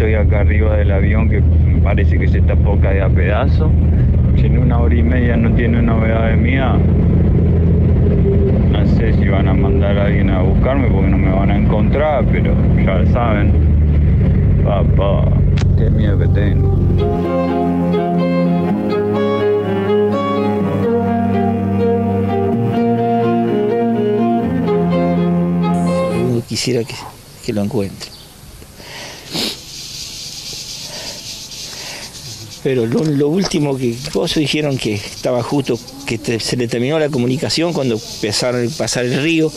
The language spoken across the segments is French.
estoy acá arriba del avión que parece que se está poca de a pedazo. Si en una hora y media no tiene novedades mía, no sé si van a mandar a alguien a buscarme porque no me van a encontrar, pero ya saben. Papá, qué miedo que tengo. Quisiera que, que lo encuentre. Pero lo, último que vos dijeron que estaba justo, que se le terminó la comunicación cuando empezaron a pasar el río.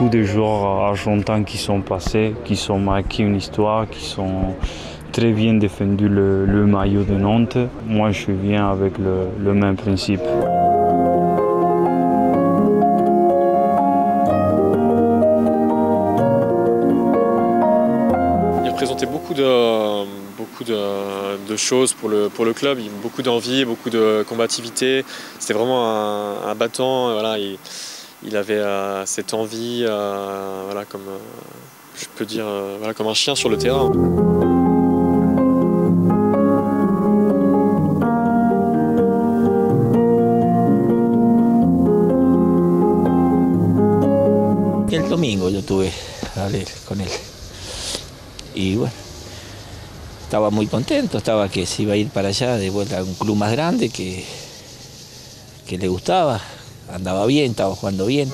Beaucoup de joueurs argentins qui sont passés, qui sont marqués une histoire, qui sont très bien défendu le, maillot de Nantes. Moi, je viens avec le, même principe. Il représentait beaucoup de, beaucoup de, choses pour le, pour le club, beaucoup d'envie, beaucoup de combativité. C'était vraiment un, un battant. Voilà, il, il avait euh, cette envie, euh, comme, euh, je peux dire, comme un chien sur le terrain. El domingo yo tuve a ver con él. Y bueno, estaba muy contento, estaba que se iba a ir para allá de vuelta a un club más grande que, que le gustaba, andaba bien, estaba jugando bien.